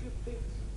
two things